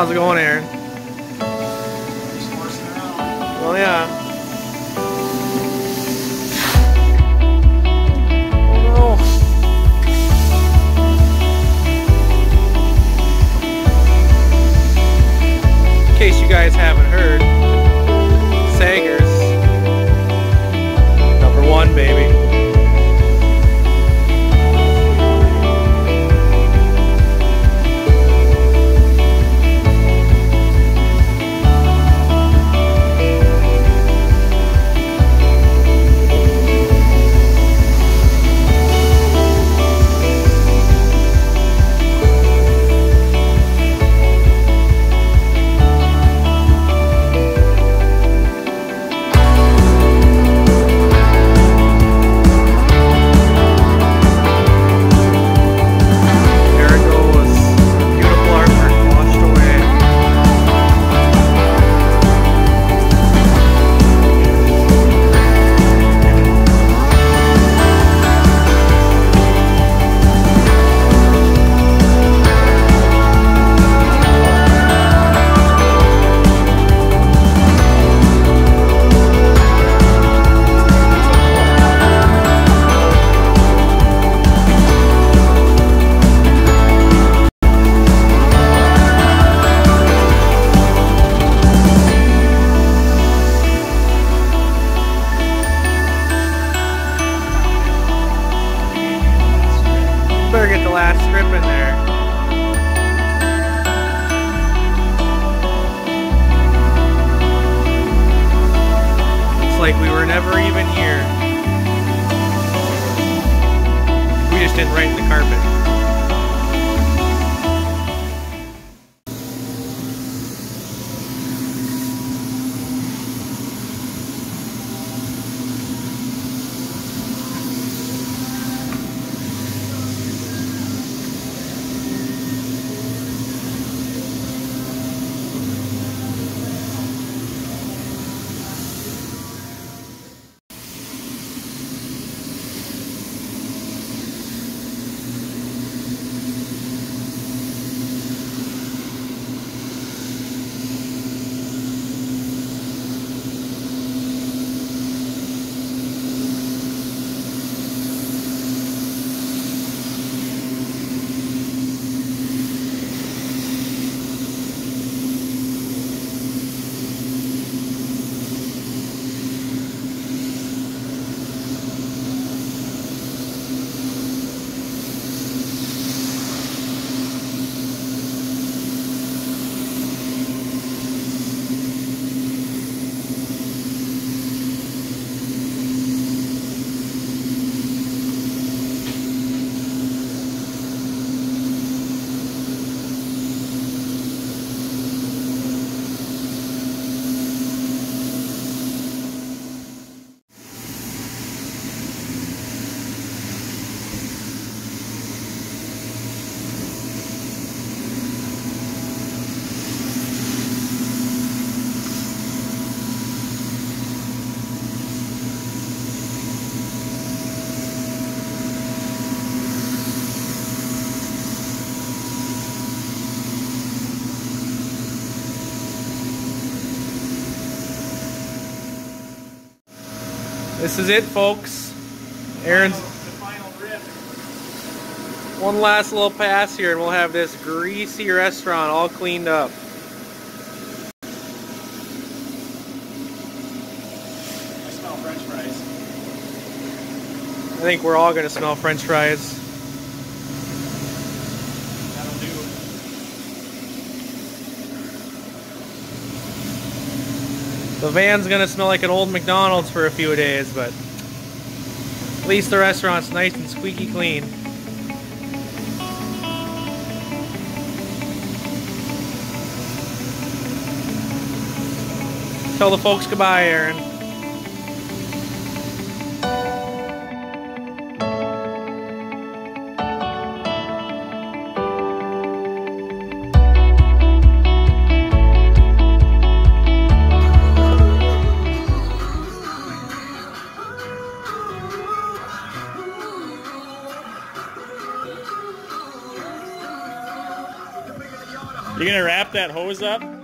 How's it going, Aaron? Well, yeah. In case you guys haven't heard, Saiger's, number one, baby. The last strip in there. It's like we were never even here. We just didn't write the carpet. This is it, folks. Aaron's one last little pass here, and we'll have this greasy restaurant all cleaned up. I smell french fries. I think we're all gonna smell French fries. The van's gonna smell like an old McDonald's for a few days, but at least the restaurant's nice and squeaky clean. Tell the folks goodbye, Aaron. You gonna wrap that hose up?